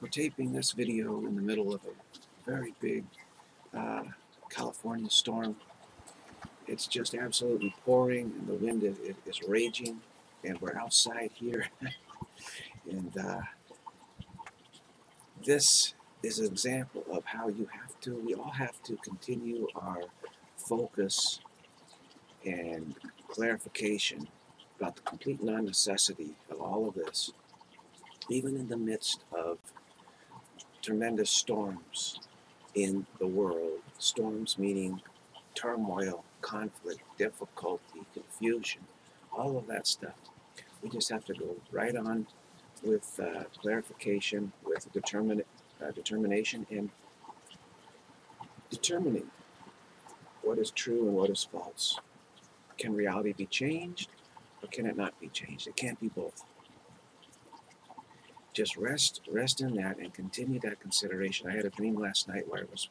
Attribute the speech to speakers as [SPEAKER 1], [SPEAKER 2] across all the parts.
[SPEAKER 1] We're taping this video in the middle of a very big uh, California storm. It's just absolutely pouring, and the wind is, raging, and we're outside here. and uh, this is an example of how you have to, we all have to continue our focus and clarification about the complete non necessity of all of this, even in the midst of tremendous storms in the world. Storms meaning turmoil, conflict, difficulty, confusion, all of that stuff. We just have to go right on with uh, clarification, with determin- uh, determination, and determining what is true and what is false. Can reality be changed or can it not be changed? It can't be both. Just rest, rest in that and continue that consideration. I had a dream last night where I was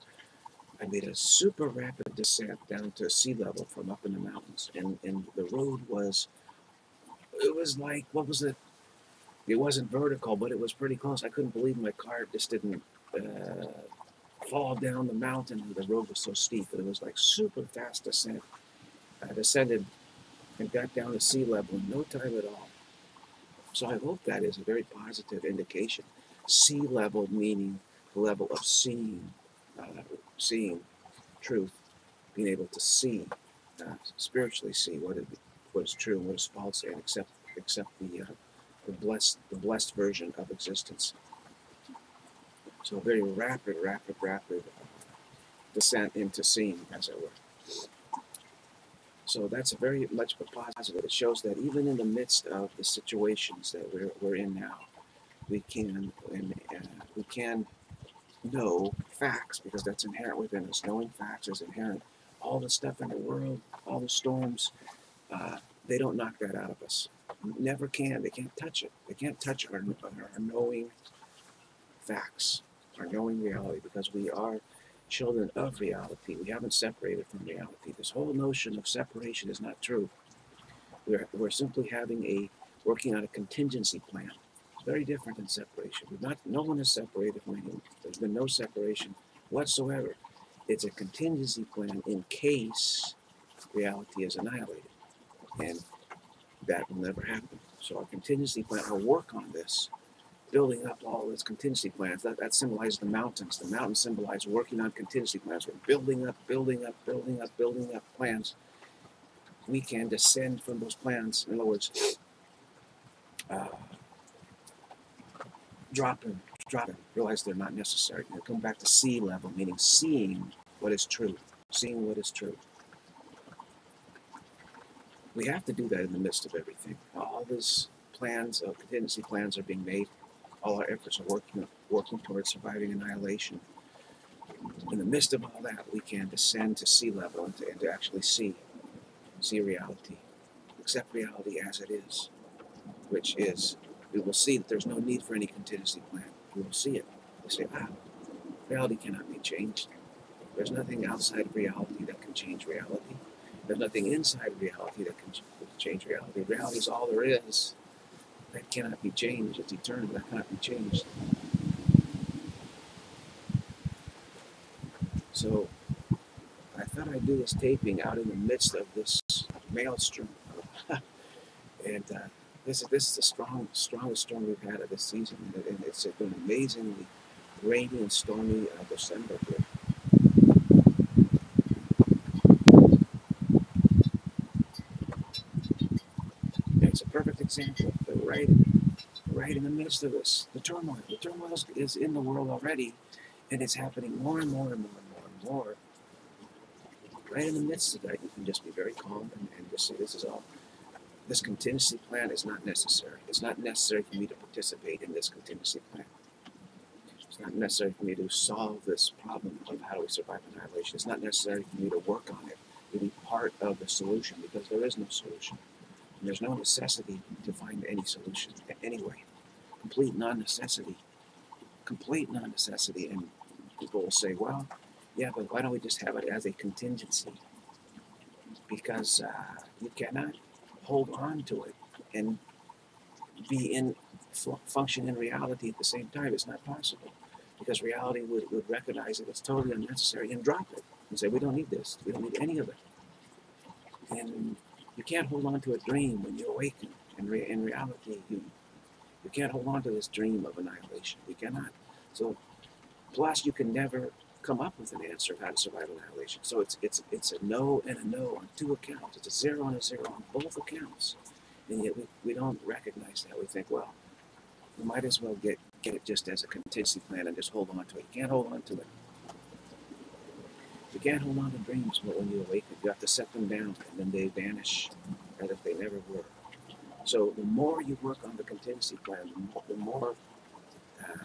[SPEAKER 1] I made a super rapid descent down to sea level from up in the mountains, and, and the road was, it was like, what was it? It wasn't vertical, but it was pretty close. I couldn't believe my car just didn't uh, fall down the mountain. The road was so steep, but it was like super fast descent. I descended and got down to sea level in no time at all. So I hope that is a very positive indication. Sea level meaning the level of seeing, uh, seeing truth, being able to see, uh, spiritually see what is, what is true and what is false, and accept accept the uh, the blessed the blessed version of existence. So a very rapid, rapid, rapid descent into seeing, as it were. So that's a very much a positive. It shows that even in the midst of the situations that we're, we're in now, we can and uh, we can know facts because that's inherent within us. Knowing facts is inherent. All the stuff in the world, all the storms, uh, they don't knock that out of us. Never can. They can't touch it. They can't touch our, our knowing facts, our knowing reality, because we are children of reality. We haven't separated from reality. This whole notion of separation is not true. We're, we're simply having a working on a contingency plan. It's very different than separation. We're not, no one is separated from anyone. There's been no separation whatsoever. It's a contingency plan in case reality is annihilated. And that will never happen. So our contingency plan, our work on this, building up all this contingency plans, that, that symbolizes the mountains. The mountains symbolize working on contingency plans. We're building up, building up, building up, building up plans. We can descend from those plans. In other words, uh, drop them, drop them, realize they're not necessary. And come back to sea level, meaning seeing what is true, seeing what is true. We have to do that in the midst of everything. All these plans, uh, contingency plans are being made. All our efforts are working working towards surviving annihilation. In the midst of all that, we can descend to sea level and to, and to actually see, see reality, accept reality as it is, which is we will see that there's no need for any contingency plan. We will see it. We say, ah, reality cannot be changed. There's nothing outside of reality that can change reality. There's nothing inside reality that can change reality. Reality is all there is. That cannot be changed. It's eternal. That cannot be changed. So I thought I'd do this taping out in the midst of this maelstrom. and uh, this is this is the strong, strongest storm we've had of this season, and it's been amazingly rainy and stormy uh, December here. And it's a perfect example right, right in the midst of this, the turmoil. The turmoil is in the world already, and it's happening more and more and more and more and more. Right in the midst of that, you can just be very calm and, and just say, "This is all." This contingency plan is not necessary. It's not necessary for me to participate in this contingency plan. It's not necessary for me to solve this problem of how do we survive annihilation. It's not necessary for me to work on it, to be part of the solution, because there is no solution. And there's no necessity to find any solution anyway. Complete non necessity. Complete non necessity. And people will say, well, yeah, but why don't we just have it as a contingency? Because uh, you cannot hold on to it and be in fu- function in reality at the same time. It's not possible because reality would, would recognize it it's totally unnecessary and drop it and say, we don't need this. We don't need any of it. And you can't hold on to a dream when you awaken. In, re- in reality, you, you can't hold on to this dream of annihilation. You cannot. So, plus, you can never come up with an answer of how to survive annihilation. So it's it's it's a no and a no on two accounts. It's a zero and a zero on both accounts. And yet we, we don't recognize that. We think, well, we might as well get get it just as a contingency plan and just hold on to it. You can't hold on to it. You can't hold on to dreams but when you awaken. You have to set them down and then they vanish as if they never were. So the more you work on the contingency plan, the more, the more uh,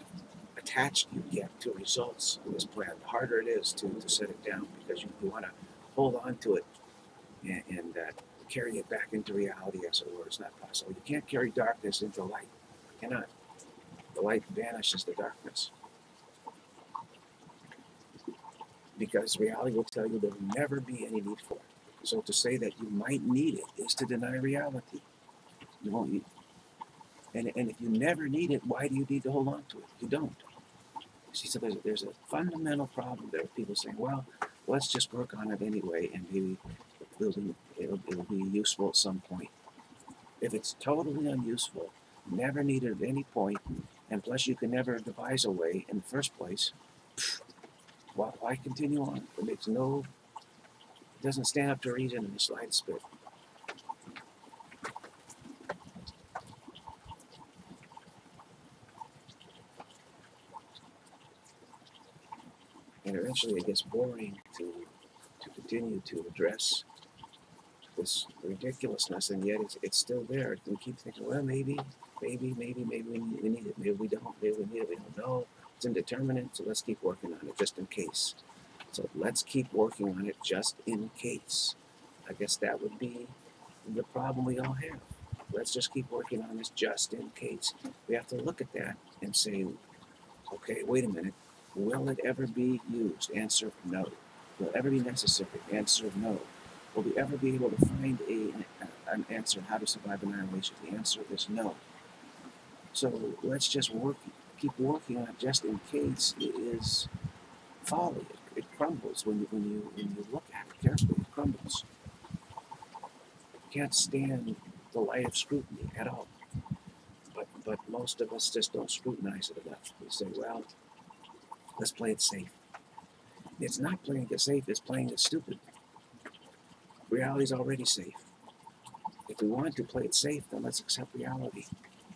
[SPEAKER 1] attached you get to results in this plan, the harder it is to, to set it down because you, you want to hold on to it and, and uh, carry it back into reality, as it were. It's not possible. You can't carry darkness into light. You cannot. The light vanishes the darkness. Because reality will tell you there will never be any need for it. So to say that you might need it is to deny reality. You won't. You, and, and if you never need it, why do you need to hold on to it? You don't. See, so there's, there's a fundamental problem there. with People saying, well, let's just work on it anyway, and maybe it'll be, it'll, it'll be useful at some point. If it's totally unuseful, never needed at any point, and plus you can never devise a way in the first place, why, why continue on? It makes no, it doesn't stand up to reason in the slightest bit. and eventually it gets boring to to continue to address this ridiculousness, and yet it's, it's still there. And keep thinking, well, maybe, maybe, maybe, maybe we need, we need it. Maybe we don't. Maybe we need it. We don't know. It's indeterminate, so let's keep working on it just in case. So let's keep working on it just in case. I guess that would be the problem we all have. Let's just keep working on this just in case. We have to look at that and say, okay, wait a minute Will it ever be used? Answer no. Will it ever be necessary? Answer no. Will we ever be able to find a, an answer how to survive annihilation? The answer is no. So let's just work, keep working on it just in case it is folly. It, it crumbles when you, when, you, when you look at it carefully. It crumbles. You can't stand the light of scrutiny at all. But, but most of us just don't scrutinize it enough. We say, well, Let's play it safe. It's not playing it safe, it's playing it stupid. Reality's already safe. If we want to play it safe, then let's accept reality.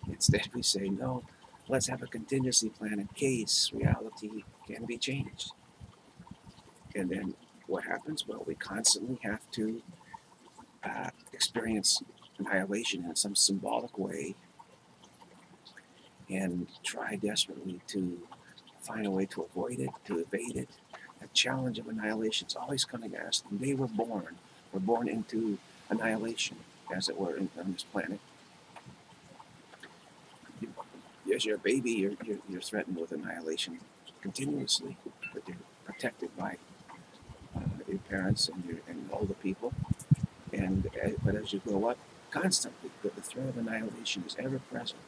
[SPEAKER 1] Instead, we say, no, let's have a contingency plan in case reality can be changed. And then what happens? Well, we constantly have to uh, experience annihilation in some symbolic way and try desperately to find a way to avoid it, to evade it. The challenge of annihilation is always coming at us. The day we're born, we're born into annihilation, as it were, on this planet. As you're a baby, you're, you're, you're, threatened with annihilation continuously, but you're protected by uh, your parents and, your, and all the people. And uh, but as you grow up, constantly, the, the threat of annihilation is ever present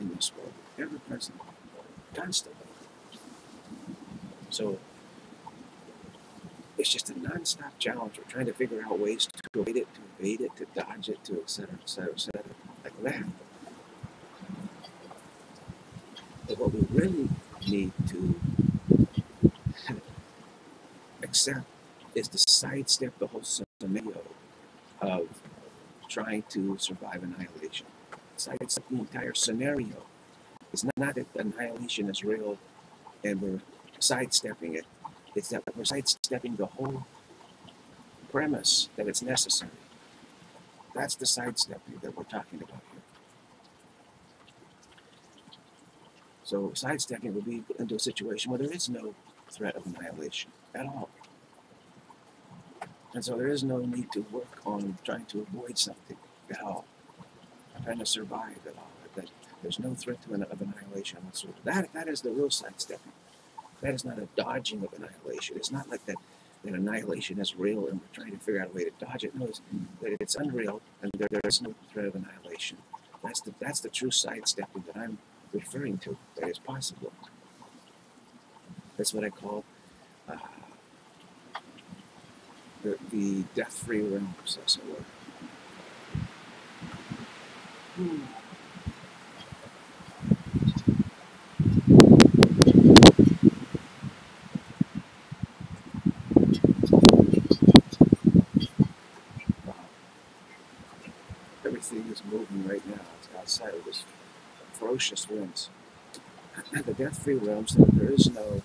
[SPEAKER 1] in this world, ever present, constantly. So it's just a non-stop challenge. We're trying to figure out ways to evade it, to evade it, to dodge it, to et cetera, et cetera, et cetera, like that. But what we really need to accept is to sidestep the whole scenario of trying to survive annihilation. Sidestep the entire scenario. It's not that annihilation is real and we're sidestepping it. It's that we're sidestepping the whole premise that it's necessary. That's the sidestepping that we're talking about here. So sidestepping would be into a situation where there is no threat of annihilation at all. And so there is no need to work on trying to avoid something at all, trying to survive at all. That there's no threat to an, of annihilation whatsoever. That, that is the real sidestepping. That is not a dodging of annihilation. It's not like that, that annihilation is real and we're trying to figure out a way to dodge it. No, it's that it's unreal and there, there is no threat of annihilation. That's the that's the true sidestepping that I'm referring to. That is possible. That's what I call uh, the, the death-free realms, as it. Hmm. Wow. Everything is moving right now outside of this ferocious winds. the death-free realms, there there is no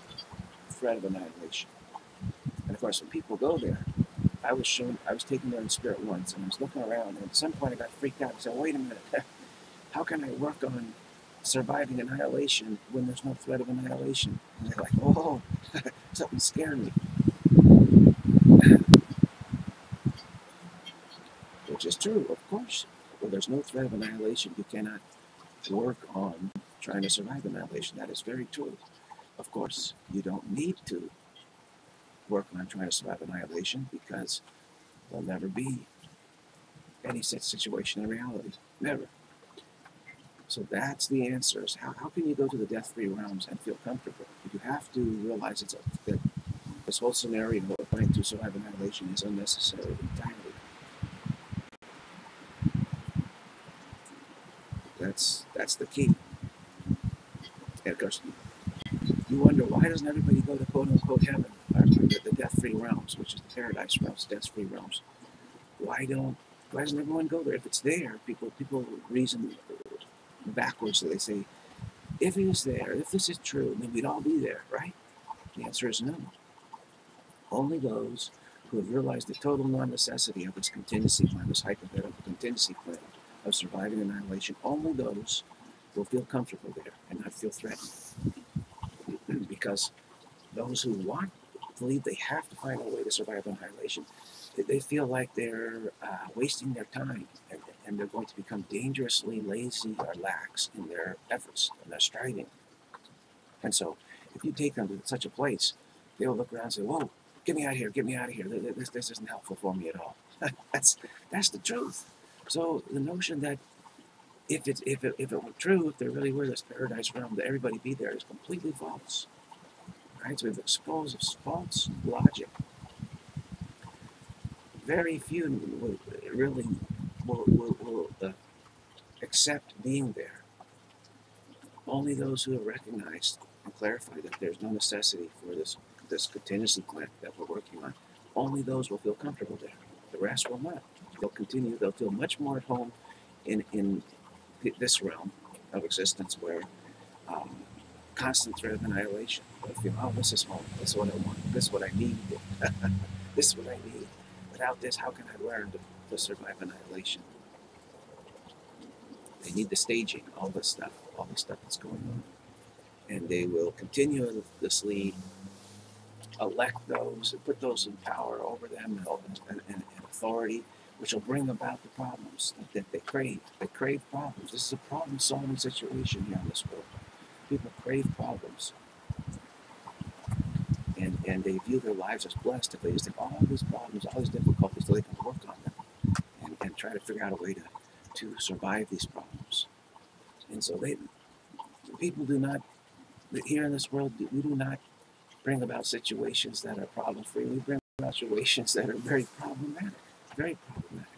[SPEAKER 1] threat of annihilation. And of course, when people go there, I was shown, I was taken there in spirit once, and I was looking around, and at some point I got freaked out. I said, "Wait a minute, how can I work on surviving annihilation when there's no threat of annihilation?" And they're like, "Oh, something scared me," which is true, of course. When there's no threat of annihilation, you cannot work on trying to survive annihilation. That is very true. Of course, you don't need to work on trying to survive annihilation because there'll never be any such situation in reality. Never. So that's the answer. How, how can you go to the death-free realms and feel comfortable? You have to realize it's a, that this whole scenario of trying to survive annihilation is unnecessary entirely. That's that's the key. And of course, you wonder why doesn't everybody go to quote unquote heaven, or the, the death-free realms, which is the paradise realms, death-free realms? Why don't why doesn't everyone go there? If it's there, people people reason backwards. So they say, if it is there, if this is true, then we'd all be there, right? The answer is no. Only those who have realized the total non-necessity of this contingency plan, this hypothetical contingency plan of surviving annihilation, only those will feel comfortable there and not feel threatened. because those who want, to believe they have to find a way to survive annihilation, they- they feel like they're uh, wasting their time and, and they're going to become dangerously lazy or lax in their efforts and their striving. And so, if you take them to such a place, they'll look around and say, Whoa, get me out of here, get me out of here. Th- th- This, this isn't helpful for me at all. that's, that's the truth. So, the notion that if it, if, it, if it were true, if there really were this paradise realm, that everybody be there is completely false. Right? So, we've exposed this false logic very few will really will, will, will uh, accept being there. Only those who have recognized and clarified that there's no necessity for this this contingency plan that we're working on. Only those will feel comfortable there. The rest will not. They'll continue. They'll feel much more at home in in this realm of existence where um, constant threat of annihilation. They'll feel, oh, this is home. This is what I want. This is what I need. this is what I need. Without this, how can I learn to, to survive annihilation? They need the staging, all this stuff, all the stuff that's going on. And they will continuously elect those and put those in power over them and, and, and authority, which will bring about the problems that they crave. They crave problems. This is a problem solving situation here in this world. People crave problems. And, and they view their lives as blessed if they just have all these problems, all these difficulties, so they can work on them and, and try to figure out a way to, to survive these problems. And so they people do not here in this world we do not bring about situations that are problem free. We bring about situations that are very problematic. Very problematic.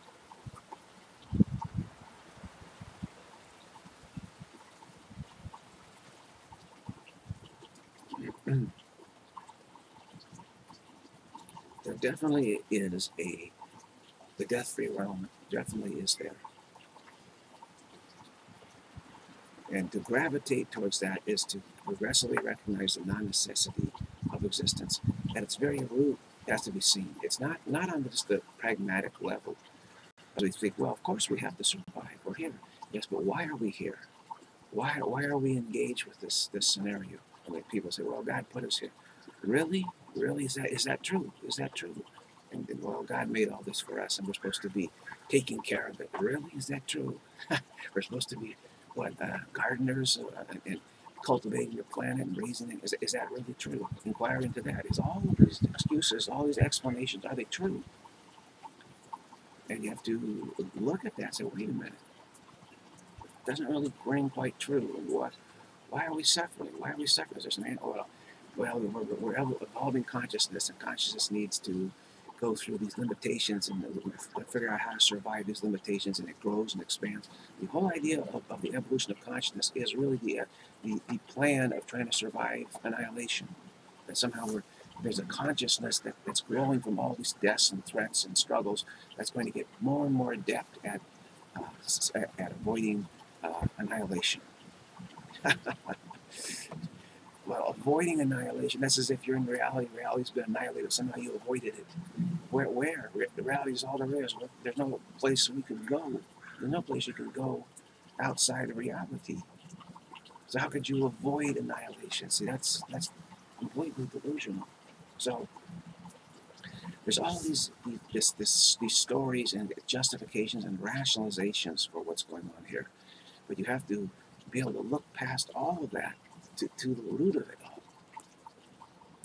[SPEAKER 1] there definitely is a the death free realm definitely is there. And to gravitate towards that is to progressively recognize the non-necessity of existence at its very root has to be seen. It's not not on just the pragmatic level. As we think, well, of course we have to survive. We're here. Yes, but why are we here? Why why are we engaged with this this scenario? I mean, people say, well, God put us here. Really? Really? Is that is that true? Is that true? And, and well, God made all this for us, and we're supposed to be taking care of it. Really? Is that true? we're supposed to be what uh, gardeners uh, and cultivating the planet and raising it. Is, is that really true? Inquire into that. Is all these excuses, all these explanations, are they true? And you have to look at that and say, wait a minute. doesn't really ring quite true. What? Why are we suffering? Why are we suffering? Is there an well, well, we're, we're evolving consciousness, and consciousness needs to go through these limitations and figure out how to survive these limitations, and it grows and expands. The whole idea of, of the evolution of consciousness is really the, uh, the the plan of trying to survive annihilation. That somehow there's a consciousness that, that's growing from all these deaths and threats and struggles that's going to get more and more adept at, uh, at, at, avoiding uh, annihilation. well, avoiding annihilation, that's as if you're in reality, reality's been annihilated, somehow you avoided it. Where? Where? The reality is all there is. There's no place we can go. There's no place you can go outside of reality. So how could you avoid annihilation? See, that's that's completely delusional. So there's all these this, this, these stories and justifications and rationalizations for what's going on here, but you have to be able to look past all of that to, to the root of it all.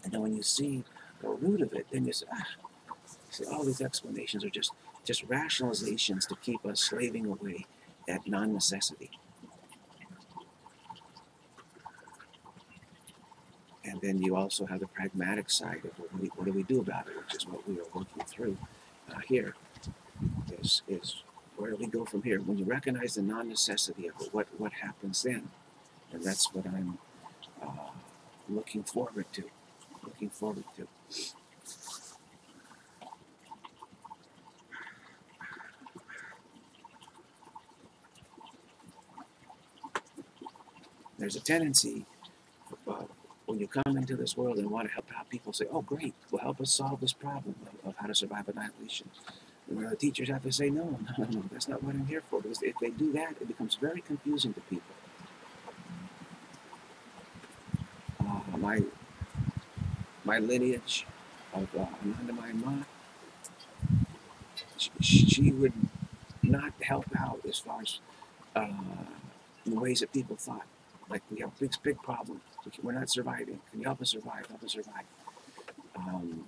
[SPEAKER 1] And then when you see the root of it, then you say, ah, see, all these explanations are just just rationalizations to keep us slaving away at non-necessity. And then you also have the pragmatic side of what, we, what do we do about it, which is what we are working through uh, here. Is, is where do we go from here? When you recognize the non-necessity of it, what, what happens then? And that's what I'm looking forward to. Looking forward to. There's a tendency uh, when you come into this world and want to help out people, say, oh, great, will help us solve this problem of, of how to survive annihilation. And the teachers have to say, no, no, no, that's not what I'm here for. Because if they do that, it becomes very confusing to people. Uh, my, my lineage of uh, Ma, she, she, would not help out as far as uh, the ways that people thought. Like we have a big, big problem. We're not surviving. Can you help us survive? Help us survive. Um,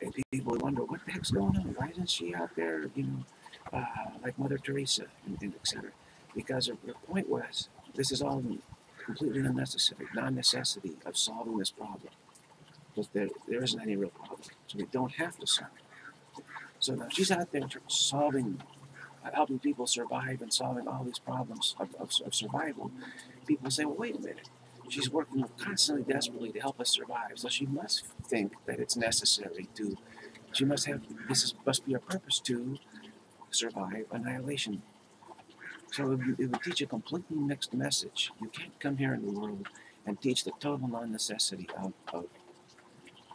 [SPEAKER 1] and people wonder what the heck's going on. Why isn't she out there, you know, uh, like Mother Teresa and, and etc. Because her, her point was this is all completely unnecessary, non-necessity of solving this problem. Because there, there isn't any real problem, so we don't have to solve it. So now she's out there solving uh, helping people survive and solving all these problems of, of, of survival, people say, well, wait a minute. She's working constantly, desperately to help us survive. So she must think that it's necessary to, she must have, this is, must be her purpose to survive annihilation. So it would, teach a completely mixed message. You can't come here in the world and teach the total non-necessity of, of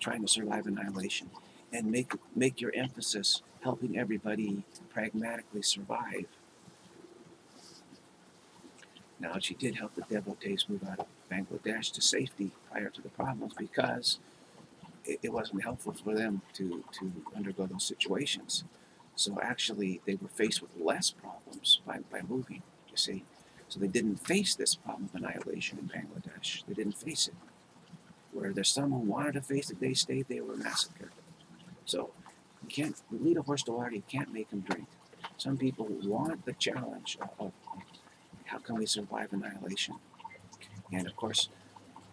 [SPEAKER 1] trying to survive annihilation and make make your emphasis helping everybody pragmatically survive. Now, she did help the devotees move out of Bangladesh to safety prior to the problems because it, it wasn't helpful for them to, to undergo those situations. So actually, they were faced with less problems by, by moving, you see. So they didn't face this problem of annihilation in Bangladesh. They didn't face it. Where there's some who wanted to face it, they stayed, they were massacred. So you can't lead a horse to water, you can't make him drink. Some people want the challenge of, of how can we survive annihilation? And of course,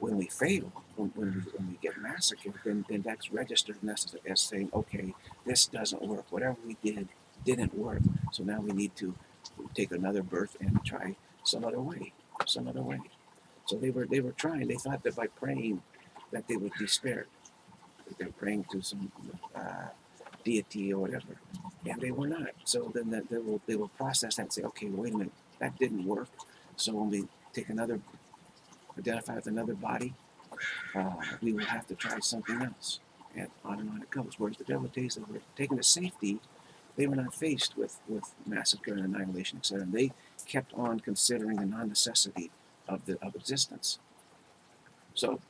[SPEAKER 1] when we fail, when, when, we, when we get massacred, then, then that's registered as, as saying, okay, this doesn't work. Whatever we did didn't work. So now we need to take another birth and try some other way, some other way. So they were they were trying. They thought that by praying that they would be spared. They're praying to some uh, deity or whatever, and they were not. So then that they will they will process that and say, okay, wait a minute, that didn't work. So when we take another, identify with another body, uh, we will have to try something else, and on and on it goes. Whereas the devotees that were taken to safety, they were not faced with with massacre and annihilation, etc. And they kept on considering the non-necessity of the of existence. So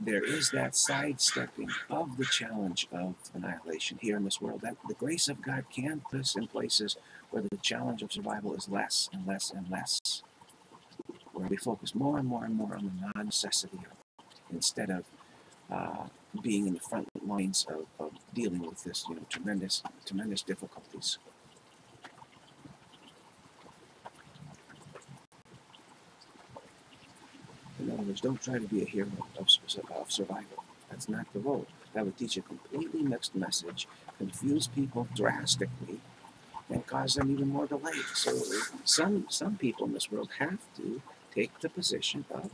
[SPEAKER 1] there is that sidestepping of the challenge of annihilation here in this world. That the grace of God can put us in places where the challenge of survival is less and less and less, where we focus more and more and more on the non-necessity of it, instead of uh, being in the front lines of, of dealing with this, you know, tremendous, tremendous difficulties. In other words, don't try to be a hero of, of survival. That's not the role. That would teach a completely mixed message, confuse people drastically, and cause them even more delay. So some some people in this world have to take the position of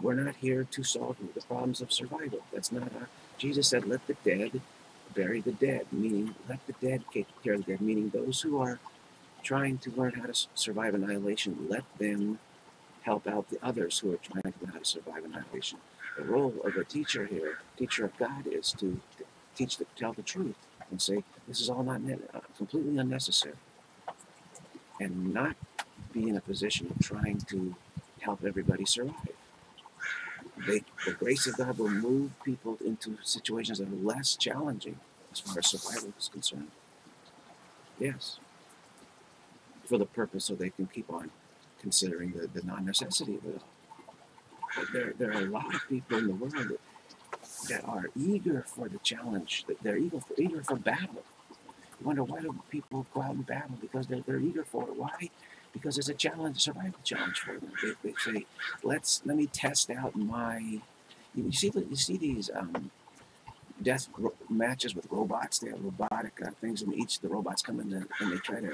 [SPEAKER 1] we're not here to solve the problems of survival. That's not our Jesus said, let the dead bury the dead, meaning let the dead take care of the dead, meaning those who are trying to learn how to survive annihilation, let them help out the others who are trying to learn how to survive annihilation. The role of a teacher here, teacher of God, is to teach the tell the truth and say this is all not uh, completely unnecessary, and not be in a position of trying to help everybody survive. They, the grace of God will move people into situations that are less challenging as far as survival is concerned. Yes. For the purpose so they can keep on considering the, the non necessity of it all. There, there are a lot of people in the world that, that are eager for the challenge, that they're eager for, eager for battle. You wonder why do people go out and battle? Because they're, they're eager for it. Why? because it's a challenge, a survival challenge for them. They, they say, "Let's let me test out my." You see, you see these um, death matches with robots. They have robotic uh, things, and each the robots come in and they try to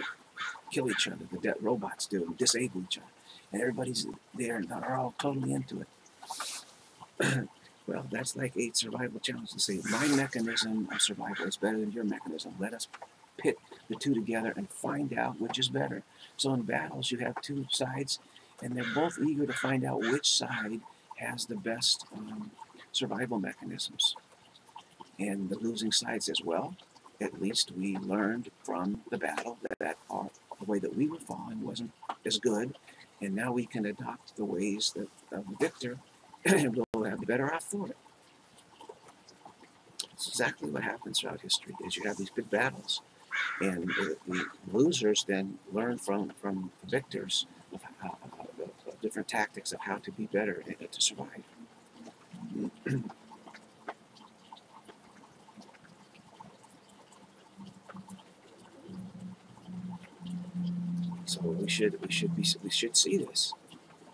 [SPEAKER 1] kill each other. The dead robots do, and disable each other, and everybody's there and they're all totally into it. well, that's like a survival challenge to say, my mechanism of survival is better than your mechanism. Let us pit the two together and find out which is better. So in battles, you have two sides, and they're both eager to find out which side has the best um, survival mechanisms. And the losing side says, well, at least we learned from the battle that, our, the way that we were falling wasn't as good, and now we can adopt the ways that of the victor and we'll have the better off for it. It's exactly what happens throughout history is you have these big battles and the, the losers then learn from from the victors of, how, of different tactics of how to be better and to survive. so we should we should be we should see this,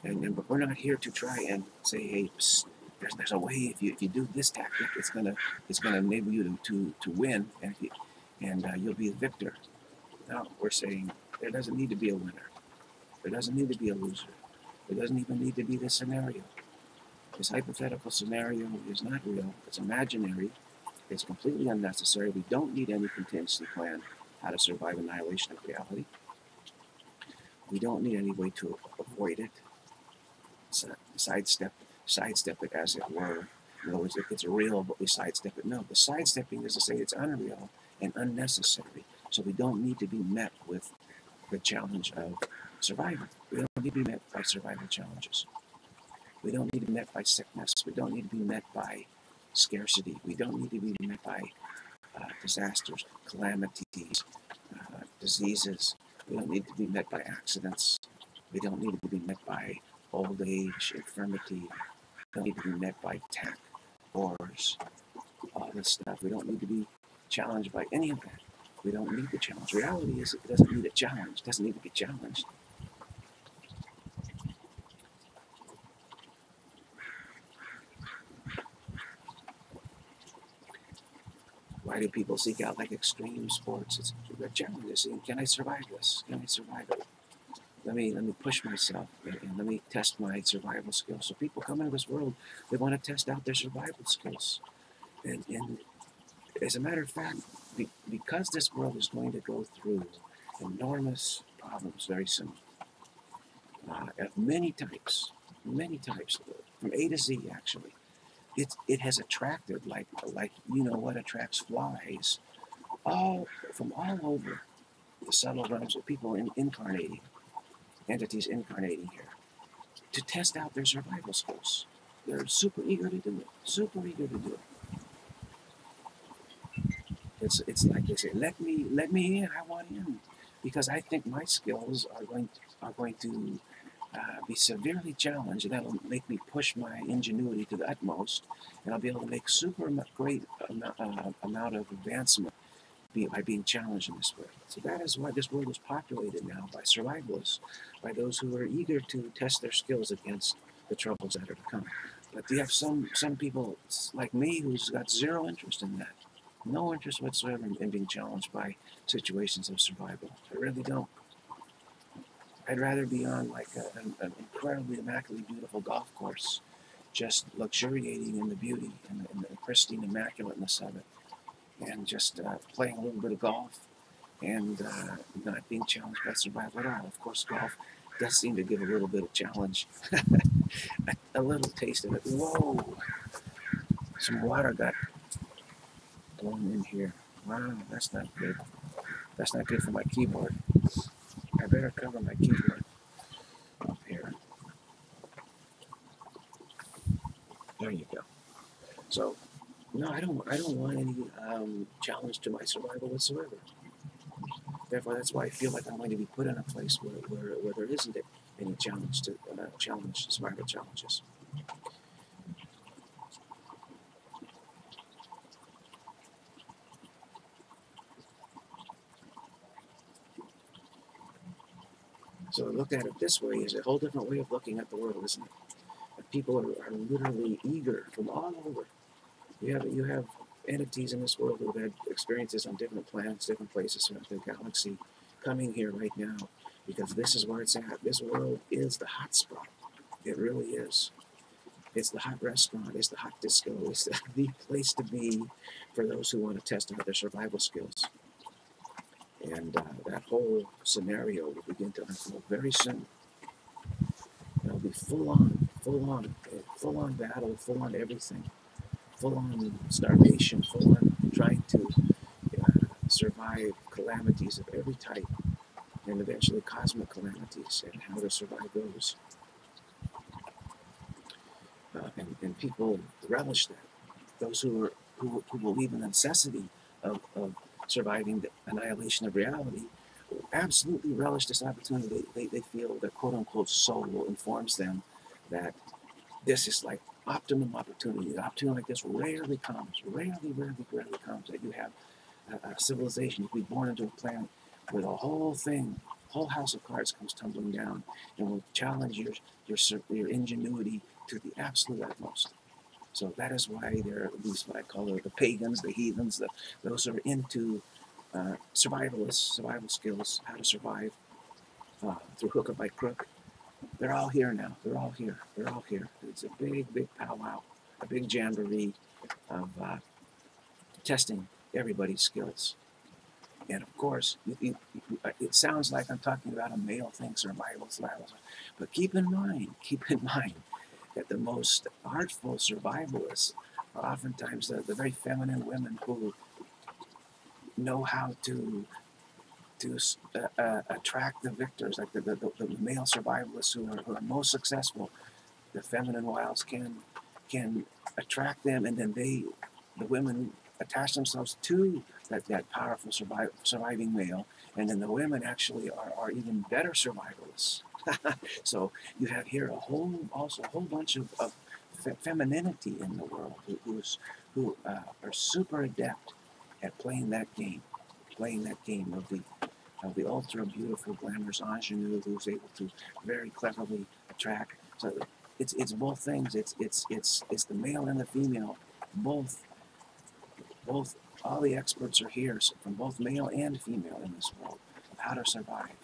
[SPEAKER 1] and, and but we're not here to try and say, hey, psst, there's, there's a way if you if you do this tactic, it's gonna it's gonna enable you to to, to win, and you, and uh, you'll be a victor. No, we're saying there doesn't need to be a winner. There doesn't need to be a loser. There doesn't even need to be this scenario. This hypothetical scenario is not real. It's imaginary. It's completely unnecessary. We don't need any contingency plan how to survive annihilation of reality. We don't need any way to avoid it. Sidestep, sidestep it as it were. In other words, if it's real, but we sidestep it. No, the sidestepping is to say it's unreal and unnecessary. So we don't need to be met with the challenge of survival. We don't need to be met by survival challenges. We don't need to be met by sickness. We don't need to be met by scarcity. We don't need to be met by uh, disasters, calamities, uh, diseases. We don't need to be met by accidents. We don't need to be met by old age, infirmity. We don't need to be met by attack, wars, all this stuff. We don't need to be challenged by any of that. We don't need the challenge. Reality is it doesn't need a challenge. It doesn't need to be challenged. Why do people seek out like extreme sports? It's a challenge. Can I survive this? Can I survive it? Let me let me push myself and, and let me test my survival skills. So people come into this world, they want to test out their survival skills, and, and as a matter of fact, be, because this world is going to go through enormous problems very soon, uh, of many types, many types, from A to Z actually, it, it has attracted like like you know what attracts flies, all from all over the subtle realms of people in, incarnating, entities incarnating here, to test out their survival skills. They're super eager to do it, super eager to do it. It's it's like they say, let me let me in. I want in because I think my skills are going to, are going to uh, be severely challenged, and that'll make me push my ingenuity to the utmost, and I'll be able to make super great amount, uh, amount of advancement by being challenged in this way. So that is why this world is populated now by survivalists, by those who are eager to test their skills against the troubles that are to come. But you have some some people like me who's got zero interest in that, no interest whatsoever in, in being challenged by situations of survival. I really don't. I'd rather be on like a, an, an incredibly immaculately beautiful golf course, just luxuriating in the beauty and the, and the pristine immaculateness of it, and just uh, playing a little bit of golf and uh, not being challenged by survival at all. Of course, golf does seem to give a little bit of challenge, a, a little taste of it. Whoa! Some water got blown in here. Wow, that's not good. That's not good for my keyboard. I better cover my keyboard up here. There you go. So, no, I don't. I don't want any um, challenge to my survival whatsoever. Therefore, that's why I feel like I'm going to be put in a place where, where, where there isn't any challenge to uh, challenge survival challenges. So look at it this way is a whole different way of looking at the world, isn't it? People are, are literally eager from all over. You have you have entities in this world who have had experiences on different planets, different places throughout the galaxy, coming here right now because this is where it's at. This world is the hot spot. It really is. It's the hot restaurant. It's the hot disco. It's the, the place to be for those who want to test out their survival skills. And uh, that whole scenario will begin to unfold very soon. It'll be full on, full on, full on battle, full on everything, full on starvation, full on trying to uh, survive calamities of every type, and eventually cosmic calamities, and how to survive those. Uh, and, and people relish that. Those who are who, who believe in the necessity of, of surviving the annihilation of reality, absolutely relish this opportunity. They, they feel their quote unquote soul informs them that this is like optimum opportunity. An opportunity like this rarely comes, rarely, rarely, rarely comes that you have a, a civilization. You can be born into a planet where the whole thing, whole house of cards comes tumbling down and will challenge your, your, your ingenuity to the absolute utmost. So that is why they're these what I call the, pagans, the heathens, the, those who are into uh, survivalists, survival skills, how to survive uh, through hook or by crook. They're all here now. They're all here. They're all here. It's a big, big powwow, a big jamboree of uh, testing everybody's skills. And of course, it, it, sounds like I'm talking about a male thing, survival, survival. But keep in mind, keep in mind, that the most artful survivalists are oftentimes the, the very feminine women who know how to to uh, uh, attract the victors, like the, the, the, male survivalists who are, who are most successful. The feminine wiles can can attract them, and then they, the women, attach themselves to that, that powerful survive, surviving male, and then the women actually are, are even better survivalists. so you have here a whole also a whole bunch of, of fe- femininity in the world who, who's who uh, are super adept at playing that game, playing that game of the of the ultra beautiful, glamorous ingenue who's able to very cleverly attract. So it's it's both things. It's it's it's it's the male and the female, both both all the experts are here from both male and female in this world of how to survive.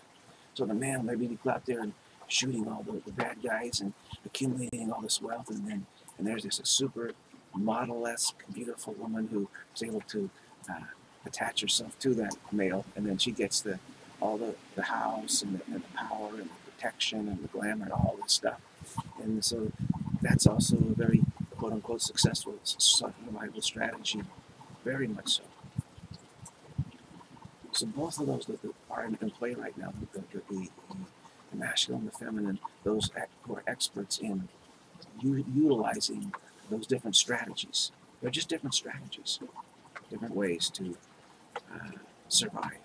[SPEAKER 1] So the man maybe he go out there and shooting all the, the bad guys and accumulating all this wealth, and then and there's this super model-esque, beautiful woman who is able to uh, attach herself to that male, and then she gets the all the, the house and the, and the power and the protection and the glamour and all this stuff. And so that's also a very quote unquote successful survival strategy, very much so. So both of those that are in, play right now, the, the, the, the masculine, the feminine, those who are experts in utilizing those different strategies. They're just different strategies, different ways to uh, survive.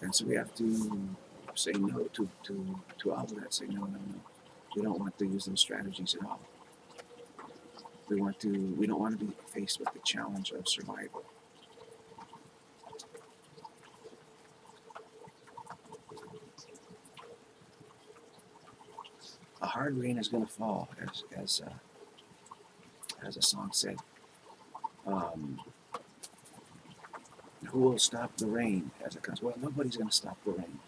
[SPEAKER 1] And so we have to say no to, to, to all of that. Say no, no, no. We don't want to use those strategies at all. We want to. We don't want to be faced with the challenge of survival. A hard rain is going to fall, as as uh, as a song said. Um, who will stop the rain as it comes? Well, nobody's going to stop the rain.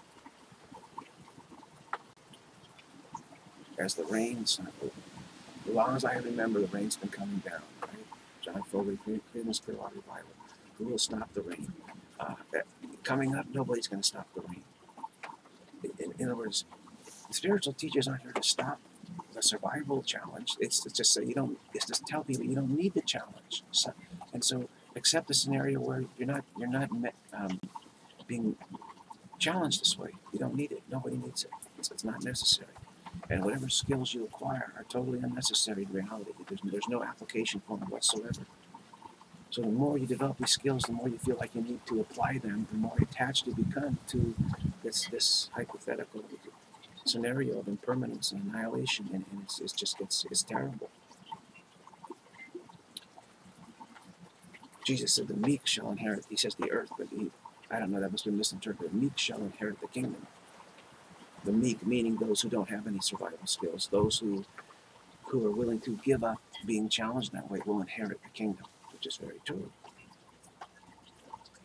[SPEAKER 1] As the rain, it's not moving long as I remember, the rain's been coming down. Right? John Fogerty, Creedence Clearwater Revival. Who will stop the rain? Uh, coming up, nobody's going to stop the rain. In, in, other words, spiritual teachers aren't here to stop the survival challenge. It's, to just say you don't. It's just tell people you don't need the challenge. So, and so accept a scenario where you're not you're not um, being challenged this way. You don't need it. Nobody needs it. It's, it's, not necessary. And whatever skills you acquire are totally unnecessary in reality. There's, there's no application for them whatsoever. So the more you develop these skills, the more you feel like you need to apply them, the more attached you become to this this hypothetical scenario of impermanence and annihilation, and, and it's, it's just gets it's terrible. Jesus said, "The meek shall inherit." He says the earth, but he, I don't know. That must be misinterpreted. The meek shall inherit the kingdom. The meek, meaning those who don't have any survival skills, those who who are willing to give up being challenged that way, will inherit the kingdom, which is very true.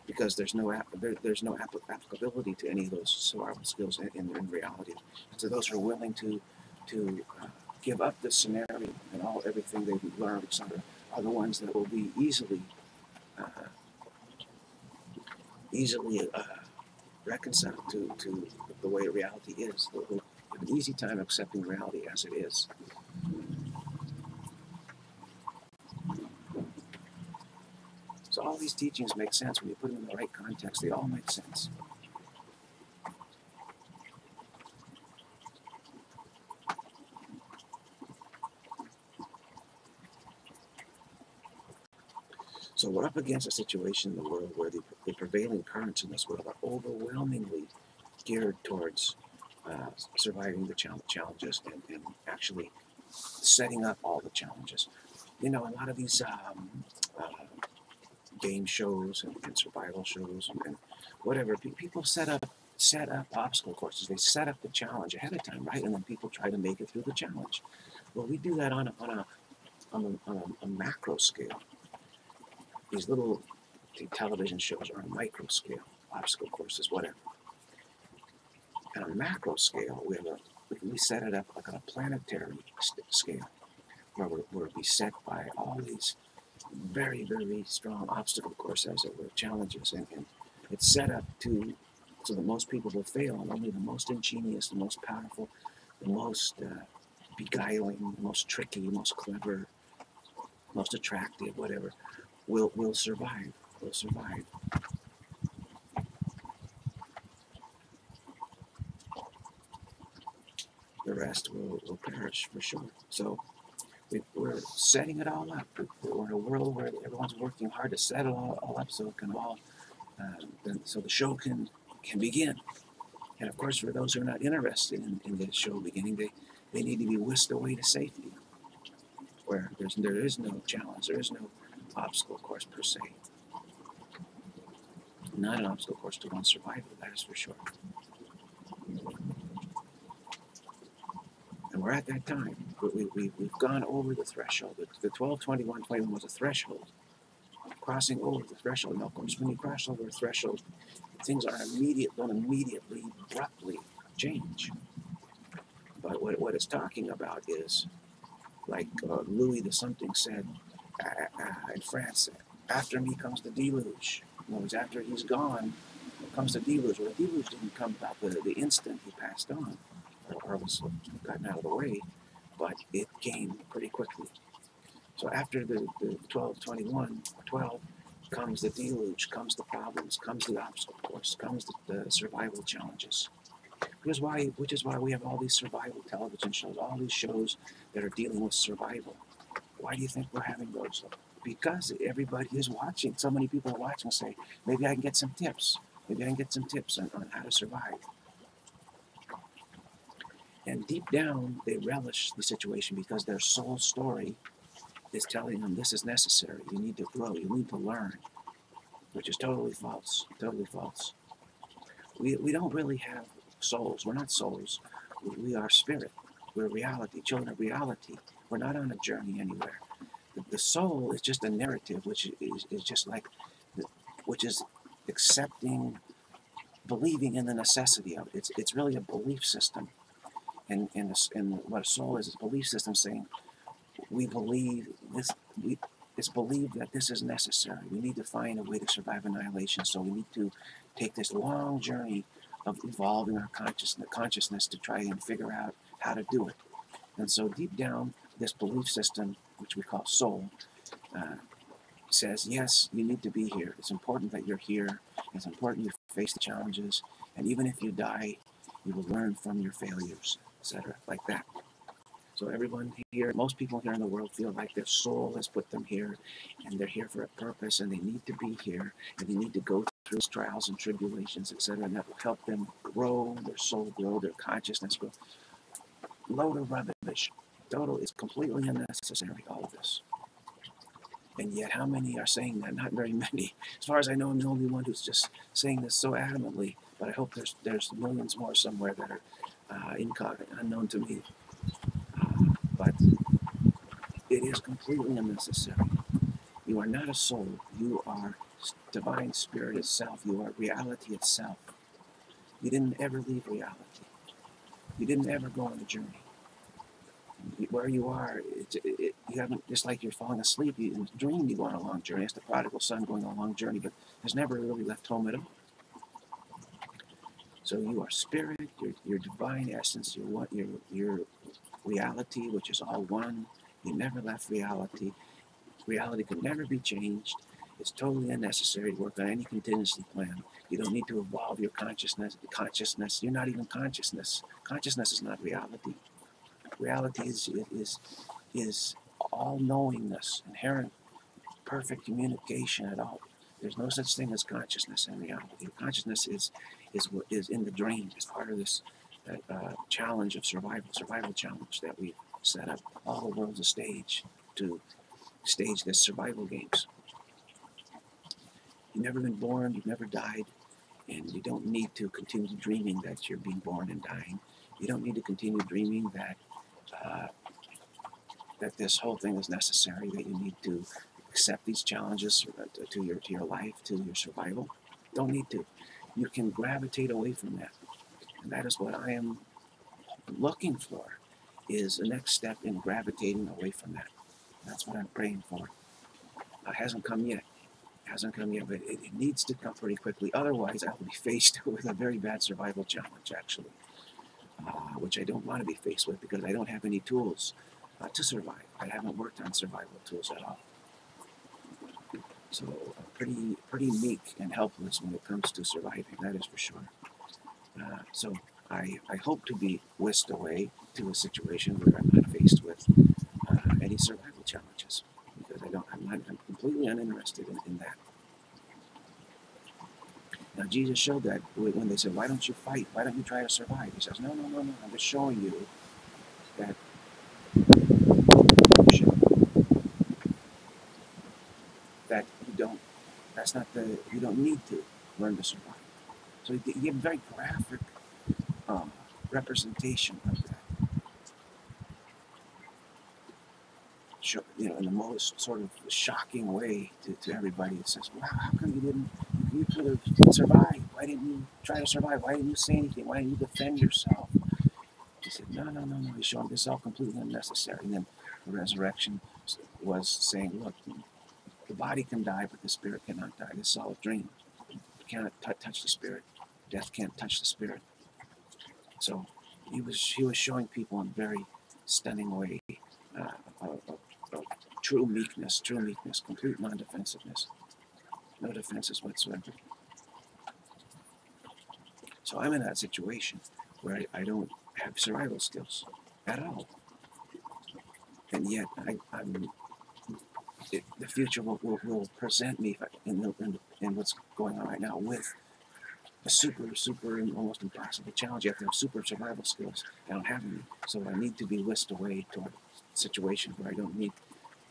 [SPEAKER 1] Because there's no there, there's no applicability to any of those survival skills in, in, reality. And so those who are willing to to uh, give up this scenario and all everything they've learned, etc., are the ones that will be easily uh, easily uh, reconciled to, to the way reality is. They'll have an easy time accepting reality as it is. So all these teachings make sense when you put them in the right context. They all make sense. So we're up against a situation in the world where the, the prevailing currents in this world are overwhelmingly geared towards uh, surviving the challenges and, and, actually setting up all the challenges. You know, a lot of these um, uh, game shows and, and, survival shows and, and whatever, people set up set up obstacle courses. They set up the challenge ahead of time, right? And then people try to make it through the challenge. Well, we do that on a, on a, on a, on a, macro scale these little television shows are on a micro scale, obstacle courses, whatever. On a macro scale, we have a we set it up like on a planetary scale, where we're, we're beset by all these very, very strong obstacle courses that were challenges, and, and it's set up to so that most people will fail, and only the most ingenious, the most powerful, the most uh, beguiling, the most tricky, most clever, most attractive, whatever, will will survive. Will survive. The rest will, will perish for sure. So we, are setting it all up. We're in a world where everyone's working hard to set it all, all up so it can all, uh, so the show can can begin. And of course, for those who are not interested in, in the show beginning, they, they need to be whisked away to safety, where there's there is no challenge, there is no obstacle course per se. Not an obstacle course to one survival, that is for sure. And we're at that time. We, we, we've gone over the threshold. The, the 12, 21, 21 was a threshold. Crossing over the threshold. Now, of course, when you cross over a threshold, things are immediate, don't immediately, abruptly change. But what, what it's talking about is, like uh, Louis the something said, in France, after me comes the deluge. In other words, after he's gone, comes the deluge. Well, the deluge didn't come about the, the instant he passed on or, or was gotten out of the way, but it came pretty quickly. So after the, the 12, 21, 12, comes the deluge, comes the problems, comes the obstacle course, comes the, the survival challenges. Which is why, which is why we have all these survival television shows, all these shows that are dealing with survival. Why do you think we're having those? Because everybody is watching. So many people are watching and say, maybe I can get some tips. Maybe I can get some tips on, on how to survive. And deep down, they relish the situation because their soul story is telling them this is necessary. You need to grow. You need to learn, which is totally false. Totally false. We, we don't really have souls. We're not souls. We, are spirit. We're reality, children of reality. We're not on a journey anywhere. The, the soul is just a narrative, which is, is just like, the, which is accepting, believing in the necessity of it. It's, it's really a belief system. And what a soul is, is a belief system saying, we believe this, we, it's believed that this is necessary. We need to find a way to survive annihilation. So we need to take this long journey of evolving our consciousness, consciousness to try and figure out how to do it. And so deep down, this belief system, which we call soul, uh, says, yes, you need to be here. It's important that you're here. It's important you face the challenges. And even if you die, you will learn from your failures, etc. Like that. So everyone here, most people here in the world feel like their soul has put them here and they're here for a purpose and they need to be here and they need to go through trials and tribulations, etc. And that will help them grow, their soul grow, their consciousness grow. Load of rubbish. Total is completely unnecessary, all of this. And yet, how many are saying that? Not very many. As far as I know, I'm the only one who's just saying this so adamantly. But I hope there's there's millions more somewhere that are uh, unknown to me but it is completely unnecessary. You are not a soul. You are divine spirit itself. You are reality itself. You didn't ever leave reality. You didn't ever go on a journey. Where you are, it, it, you haven't, just like you're falling asleep, you, dream you go on a long journey. It's the prodigal son going on a long journey, but has never really left home at all. So you are spirit, your, your divine essence, your, your, your reality, which is all one. You never left reality. Reality could never be changed. It's totally unnecessary to work on any contingency plan. You don't need to evolve your consciousness. Consciousness. You're not even consciousness. Consciousness is not reality. Reality is is is all knowingness, inherent, perfect communication at all. There's no such thing as consciousness in reality. Consciousness is is is in the dream. It's part of this that uh, challenge of survival, survival challenge that we set up. All the world's a stage to stage this survival games. You've never been born, you've never died, and you don't need to continue dreaming that you're being born and dying. You don't need to continue dreaming that uh, that this whole thing is necessary. That you need to accept these challenges to your to your life, to your survival. Don't need to. You can gravitate away from that. And that is what I am looking for, is the next step in gravitating away from that. That's what I'm praying for. It hasn't come yet. It hasn't come yet, but it, it needs to come pretty quickly. Otherwise, I will be faced with a very bad survival challenge, actually, uh, which I don't want to be faced with because I don't have any tools uh, to survive. I haven't worked on survival tools at all. So, pretty, pretty meek and helpless when it comes to surviving, that is for sure. Uh, so I, I hope to be whisked away to a situation where I'm not faced with uh, any survival challenges because I don't, I'm, not, I'm completely uninterested in, in that. Now Jesus showed that when they said, "Why don't you fight? Why don't you try to survive?" He says, "No, no, no, no. I'm just showing you that you should, that you don't. Not the. You don't need to learn to survive." So you get a very graphic um, representation of that. you know, in the most sort of shocking way to, to everybody. It says, wow, how come you didn't, you could have survived. Why didn't you try to survive? Why didn't you say anything? Why didn't you defend yourself? He said, no, no, no, no. He's showing this all completely unnecessary. And then the resurrection was saying, look, the body can die, but the spirit cannot die. This is all a dream. You cannot touch the spirit. Death can't touch the spirit. So he was he was showing people in a very stunning way uh, of, of, of true meekness, true meekness, complete non-defensiveness, no defenses whatsoever. So I'm in that situation where I, I don't have survival skills at all, and yet I, am it, the future will, will, will present me in, the, in, in what's going on right now with a super, super, and almost impossible challenge. You have to have super survival skills. I don't have any, so I need to be whisked away to a situation where I don't need,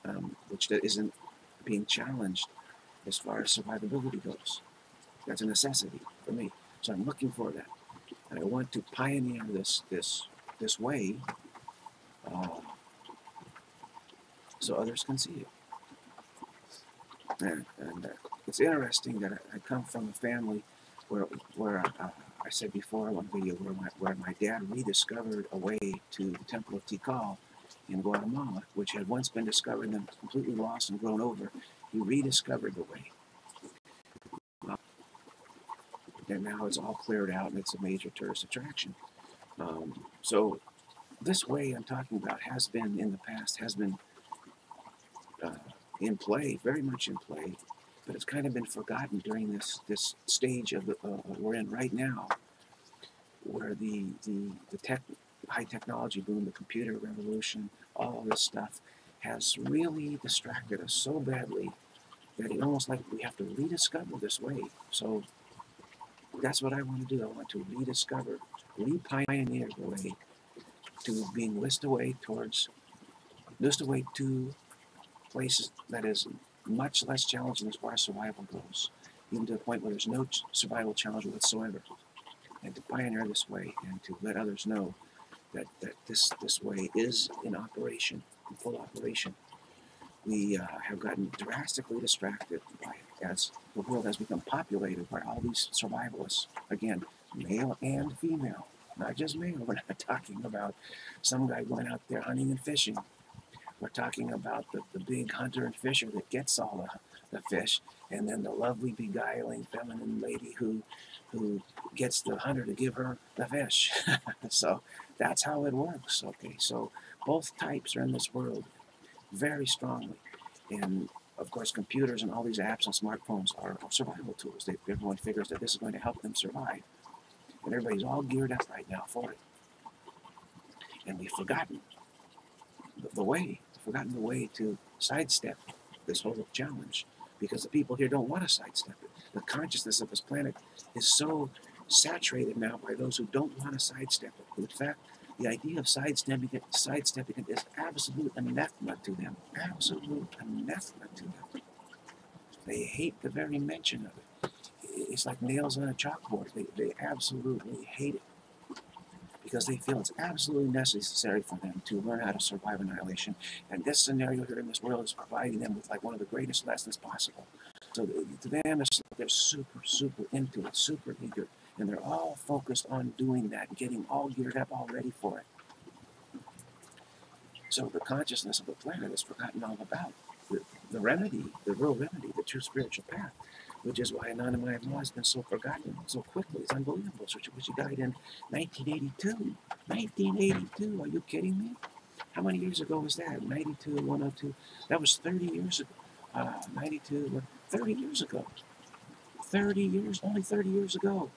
[SPEAKER 1] um, which isn't being challenged as far as survivability goes. That's a necessity for me. So I'm looking for that, and I want to pioneer this this this way uh, so others can see it. And, and uh, it's interesting that I, I come from a family where, where uh, I said before one video, where my, where my dad rediscovered a way to the Temple of Tikal in Guatemala, which had once been discovered and then completely lost and grown over. He rediscovered the way. Uh, and now it's all cleared out and it's a major tourist attraction. Um, so this way I'm talking about has been in the past, has been in play, very much in play, but it's kind of been forgotten during this this stage of the, uh, we're in right now, where the the the tech high technology boom, the computer revolution, all this stuff has really distracted us so badly that it's almost like we have to rediscover this way. So that's what I want to do. I want to rediscover, re-pioneer the way to being whisked away towards, whisked away to places that is much less challenging as far as survival goes, even to the point where there's no survival challenge whatsoever. And to pioneer this way and to let others know that, that this, this way is in operation, in full operation. We uh, have gotten drastically distracted by it as the world has become populated by all these survivalists. Again, male and female, not just male. We're not talking about some guy going out there hunting and fishing. We're talking about the, the big hunter and fisher that gets all the, the fish, and then the lovely, beguiling, feminine lady who who gets the hunter to give her the fish. so that's how it works. Okay, so both types are in this world very strongly. And of course, computers and all these apps and smartphones are survival tools. They, everyone figures that this is going to help them survive. And everybody's all geared up right now for it. And we've forgotten the, the way, forgotten the way to sidestep this whole challenge because the people here don't want to sidestep it. The consciousness of this planet is so saturated now by those who don't want to sidestep it. In fact, the idea of sidestepping it, sidestepping it is absolute anathema to them. Absolute anathema to them. They hate the very mention of it. It's like nails on a chalkboard. They, they absolutely hate it because they feel it's absolutely necessary for them to learn how to survive annihilation. And this scenario here in this world is providing them with like one of the greatest lessons possible. So to them, they're super, super into it, super eager, and they're all focused on doing that, getting all geared up, all ready for it. So the consciousness of the planet is forgotten all about. The, the remedy, the real remedy, the true spiritual path, which is why Anandamayi Ma has been so forgotten so quickly. It's unbelievable. So she died in 1982. 1982. Are you kidding me? How many years ago was that? 92, 102. That was 30 years ago. Uh, 92, 30 years ago. 30 years, only 30 years ago.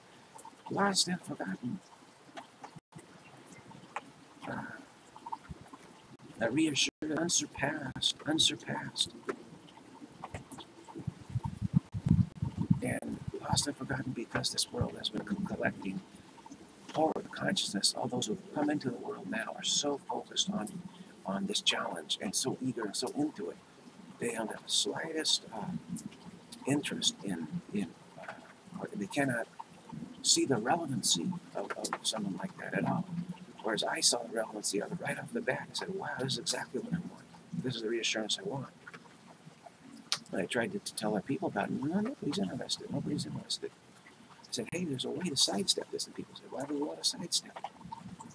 [SPEAKER 1] Lost and forgotten. Uh, reassured, unsurpassed, unsurpassed. And lost and forgotten because this world has been collecting forward consciousness. All those who come into the world now are so focused on, on this challenge and so eager and so into it. They don't have the slightest uh, interest in, in uh, they cannot see the relevancy of, of someone like that at all. Whereas I saw the relevancy of it right off the bat. I said, wow, this is exactly what I want. This is the reassurance I want. And I tried to, to tell our people about it. No, nobody's interested. Nobody's interested. I said, hey, there's a way to sidestep this. And people said, why do we want to sidestep?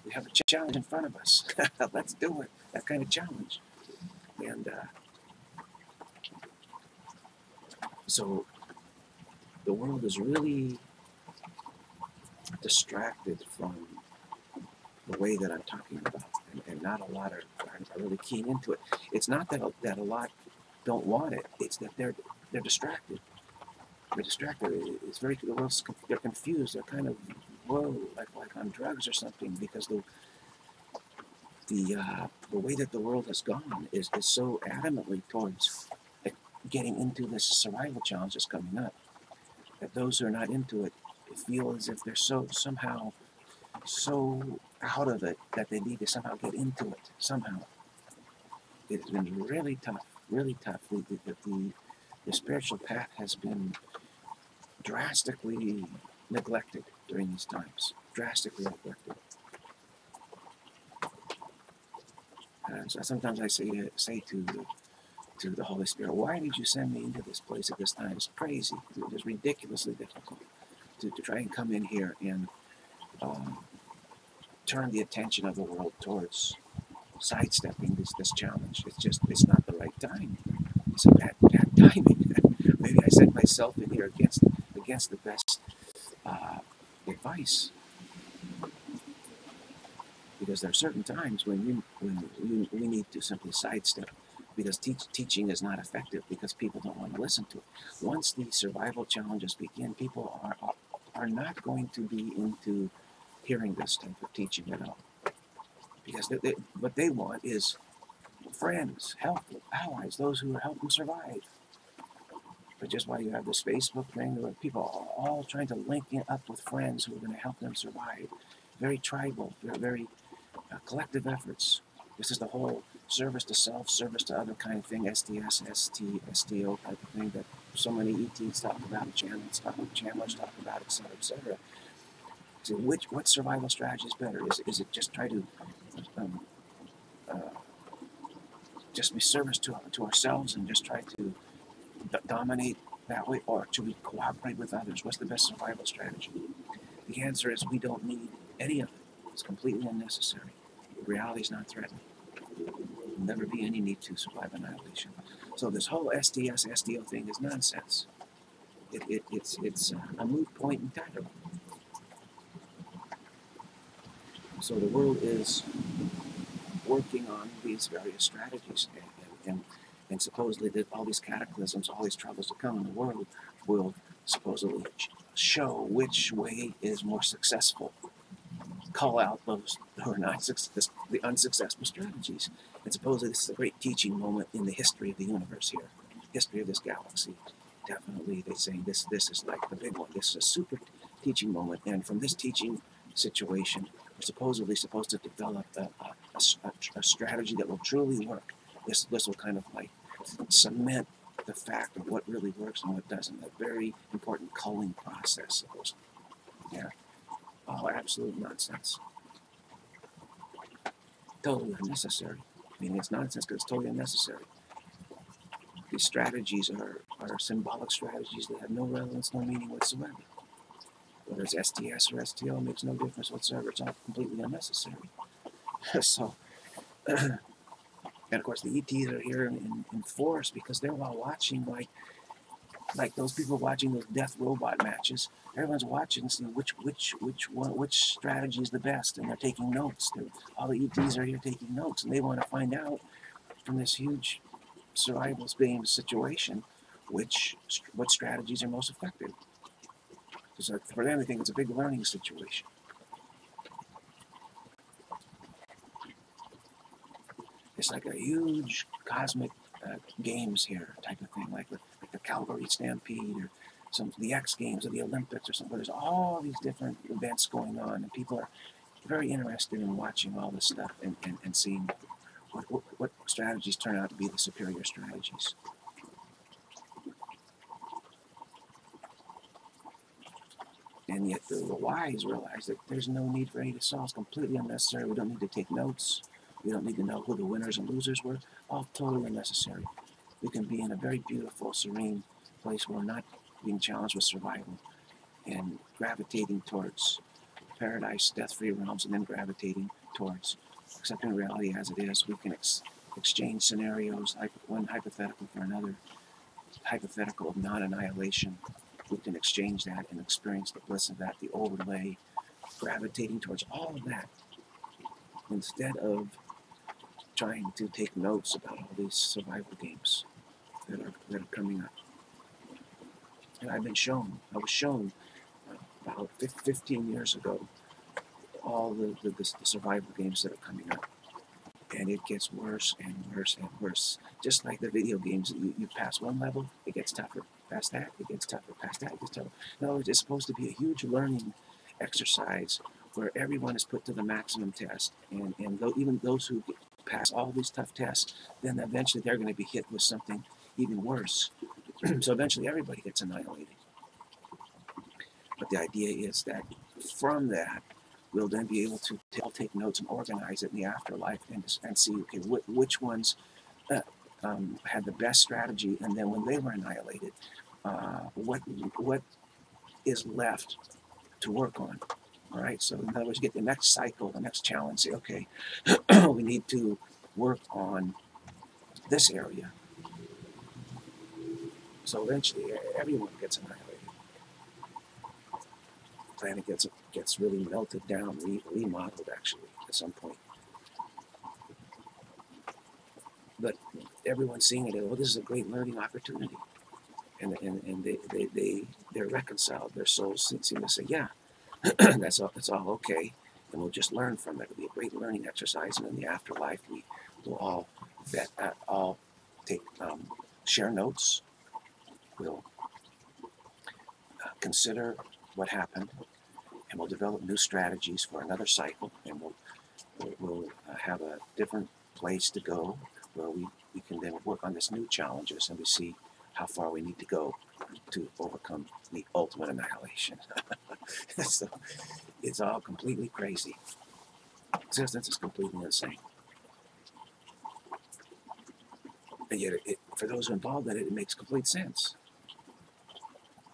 [SPEAKER 1] We have a challenge in front of us. Let's do it. That kind of challenge. And uh, so the world is really distracted from the way that I'm talking about, and, and not a lot are, are, really keen into it. It's not that a, that a lot don't want it; it's that they're they're distracted. They're distracted. It's very they're confused. They're kind of whoa, like like on drugs or something, because the the uh, the way that the world has gone is is so adamantly towards getting into this survival challenge that's coming up that those who are not into it feel as if they're so somehow so out of it that they need to somehow get into it somehow. It's been really tough, really tough. The, the, the, the spiritual path has been drastically neglected during these times, drastically neglected. So sometimes I say say to the, to the Holy Spirit, why did you send me into this place at this time? It's crazy. It is ridiculously difficult to, to try and come in here and um, turn the attention of the world towards sidestepping this, this challenge. It's just, it's not right time. It's a bad, bad timing. Maybe I set myself in here against, against the best uh, advice. Because there are certain times when you when we, we need to simply sidestep because teach, teaching is not effective because people don't want to listen to it. Once the survival challenges begin, people are are not going to be into hearing this type of teaching at all. Because they, they, what they want is friends, help, allies, those who help them survive. But just why you have this Facebook thing where people are all trying to link up with friends who are going to help them survive. Very tribal, very, uh, collective efforts. This is the whole service to self, service to other kind of thing, STS, ST, STO type of thing that so many ETs talk about, channels talk, channelers talk about, etc., etc. So which what survival strategy is better? Is, is it just try to um, uh, just be service to, to ourselves and just try to dominate that way, or should we cooperate with others? What's the best survival strategy? The answer is we don't need any of it. It's completely unnecessary. Reality is not threatened. There'll never be any need to survive annihilation. So this whole STS, STO thing is nonsense. It, it, it's it's uh, a moot point entirely. So the world is working on these various strategies, and, and, and, supposedly that all these cataclysms, all these troubles to come in the world will supposedly show which way is more successful. Call out those who are not success, the unsuccessful strategies. And supposedly this is a great teaching moment in the history of the universe here, history of this galaxy. Definitely, they say this this is like the big one. This is a super teaching moment, and from this teaching situation, supposedly supposed to develop a, a, a, a strategy that will truly work. This this will kind of like cement the fact of what really works and what doesn't. A very important culling process. Yeah. All absolute nonsense. Totally unnecessary. I mean, it's nonsense because it's totally unnecessary. These strategies are, are symbolic strategies that have no relevance, no meaning whatsoever. Whether it's STS or STO makes no difference whatsoever. It's all completely unnecessary. so, and of course, the ETs are here in, in force because they're all watching like like those people watching those death robot matches. Everyone's watching, seeing which which which one which strategy is the best, and they're taking notes. They're, all the ETs are here taking notes, and they want to find out from this huge survival game situation which what strategies are most effective. Because for them, I think it's a big learning situation. It's like a huge cosmic uh, games here type of thing, like, like the Calgary Stampede or some of the X Games or the Olympics or something. There's all these different events going on, and people are very interested in watching all this stuff and, and, and seeing what, what, what strategies turn out to be the superior strategies. And yet the, the wise realize that there's no need for any to solve. It's completely unnecessary. We don't need to take notes. We don't need to know who the winners and losers were. All totally unnecessary. We can be in a very beautiful, serene place where we're not being challenged with survival and gravitating towards paradise, death-free realms, and then gravitating towards accepting reality as it is. We can ex exchange scenarios, one hypothetical for another, hypothetical of non-annihilation. We can exchange that and experience the bliss of that, the overlay, gravitating towards all of that instead of trying to take notes about all these survival games that are, that are coming up. And I've been shown, I was shown uh, about 15 years ago, all the, the, the, survival games that are coming up. And it gets worse and worse and worse. Just like the video games, you, you pass one level, it gets tougher. Past that, it gets tougher. Past that, it gets tougher. No, it's supposed to be a huge learning exercise where everyone is put to the maximum test. And, and though, even those who pass all these tough tests, then eventually they're going to be hit with something even worse. so eventually everybody gets annihilated. But the idea is that from that, we'll then be able to take notes and organize it in the afterlife and, and see okay wh- which ones uh, um, had the best strategy, and then when they were annihilated, uh, what what is left to work on. All right. So in other words, get the next cycle, the next challenge. Say, okay, we need to work on this area. So eventually, everyone gets annihilated. The planet gets gets really melted down, re- remodeled actually at some point. But everyone's seeing it. Oh, this is a great learning opportunity, and and, and they, they they they're reconciled. Their souls seem to say, yeah, that's all. That's all okay, and we'll just learn from it. It'll be a great learning exercise, and in the afterlife, we will all that uh, all take um, share notes. We'll uh, consider what happened, and we'll develop new strategies for another cycle, and we'll we'll, we'll uh, have a different place to go where we, we can then work on this new challenges and we see how far we need to go to overcome the ultimate annihilation. so it's all completely crazy. Existence is completely insane. And yet, it, for those involved in it, it makes complete sense.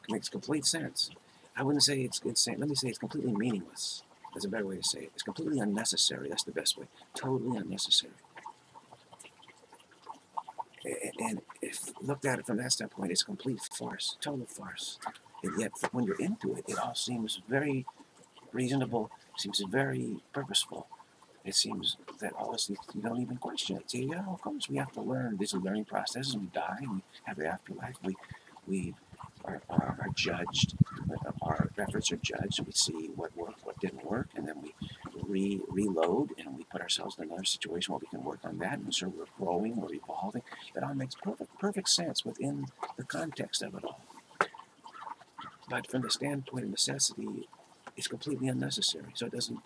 [SPEAKER 1] It makes complete sense. I wouldn't say it's insane. Let me say it's completely meaningless. That's a better way to say it. It's completely unnecessary. That's the best way. Totally unnecessary. A- And if looked at it from that standpoint, it's a complete farce, total farce. And yet, when you're into it, it all seems very reasonable, seems very purposeful. It seems that all this, you don't even question it. Say, yeah, of course, we have to learn. These are learning processes. We die, we have the afterlife. We, we are, are, are judged. Our efforts are judged. We see what worked, what didn't work, and then we re reload and we put ourselves in another situation where we can work on that. And so we're growing, we're evolving. It all makes perfect perfect sense within the context of it all. But from the standpoint of necessity, it's completely unnecessary. So it doesn't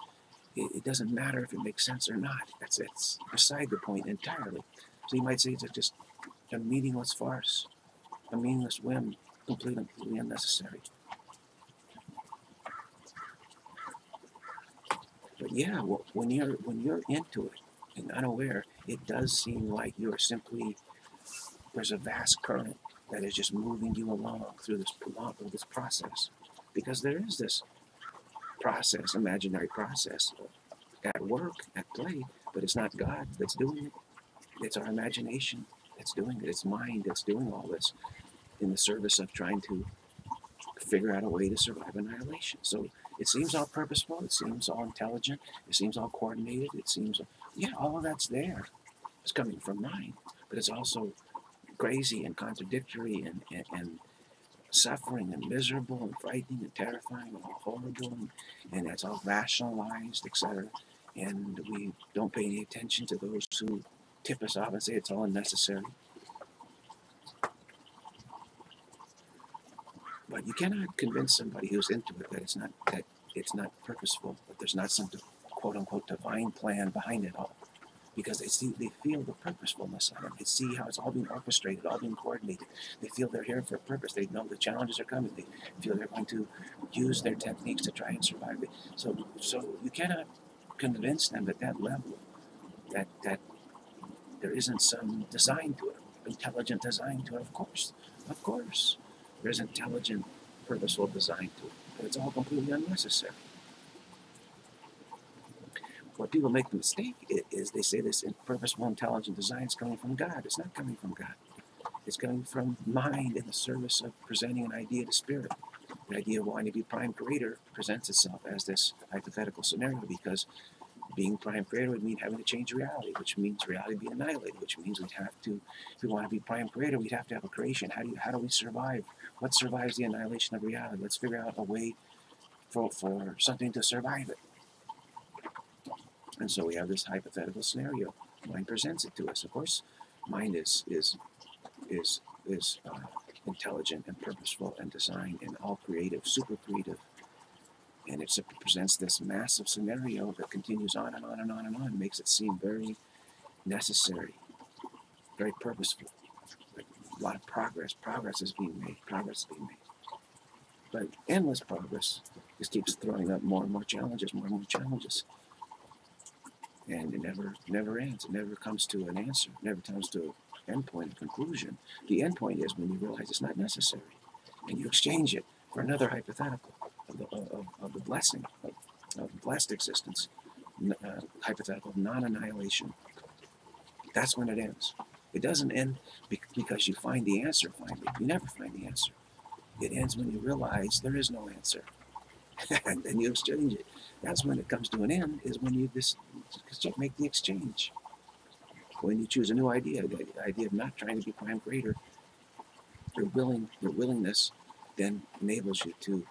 [SPEAKER 1] it, it doesn't matter if it makes sense or not. That's it's beside the point entirely. So you might say it's just a meaningless farce, a meaningless whim, completely, completely unnecessary. But yeah, wh- when you're when you're into it and unaware, it does seem like you're simply there's a vast current that is just moving you along through this this process, because there is this process, imaginary process, at work, at play, but it's not God that's doing it. It's our imagination that's doing it. It's mind that's doing all this in the service of trying to figure out a way to survive annihilation. So it seems all purposeful. It seems all intelligent. It seems all coordinated. It seems, yeah, all of that's there. It's coming from mind, but it's also crazy and contradictory and, and, and suffering and miserable and frightening and terrifying and all horrible and, and it's all rationalized, etc. And we don't pay any attention to those who tip us off and say it's all unnecessary. But you cannot convince somebody who's into it that it's not that it's not purposeful, that there's not some quote unquote divine plan behind it all. Because they see they feel the purposefulness of it. They see how it's all being orchestrated, all being coordinated. They feel they're here for a purpose. They know the challenges are coming. They feel they're going to use their techniques to try and survive. So so you cannot convince them at that level that that there isn't some design to it, intelligent design to it. Of course, of course, there's intelligent, purposeful design to it, but it's all completely unnecessary. What people make the mistake is they say this in purposeful, intelligent design is coming from God. It's not coming from God. It's coming from mind in the service of presenting an idea to spirit. The idea of wanting to be prime creator presents itself as this hypothetical scenario because being prime creator would mean having to change reality, which means reality being annihilated, which means we'd have to, if we want to be prime creator, we'd have to have a creation. How do you, how do we survive? What survives the annihilation of reality? Let's figure out a way for, for something to survive it. And so we have this hypothetical scenario. Mind presents it to us. Of course, mind is is is is uh, intelligent and purposeful and designed and all creative, super creative. And it presents this massive scenario that continues on and on and on and on, makes it seem very necessary, very purposeful. Like a lot of progress. Progress is being made. Progress is being made. But endless progress just keeps throwing up more and more challenges, more and more challenges. And it never never ends. It never comes to an answer. It never comes to an endpoint, a conclusion. The endpoint is when you realize it's not necessary and you exchange it for another hypothetical of the, of, of the blessing of, of blessed existence, uh, hypothetical non-annihilation. That's when it ends. It doesn't end because you find the answer finally. You never find the answer. It ends when you realize there is no answer. and then you exchange it. That's when it comes to an end, is when you just, make the exchange. When you choose a new idea, the idea of not trying to be prime creator, your willing your willingness then enables you to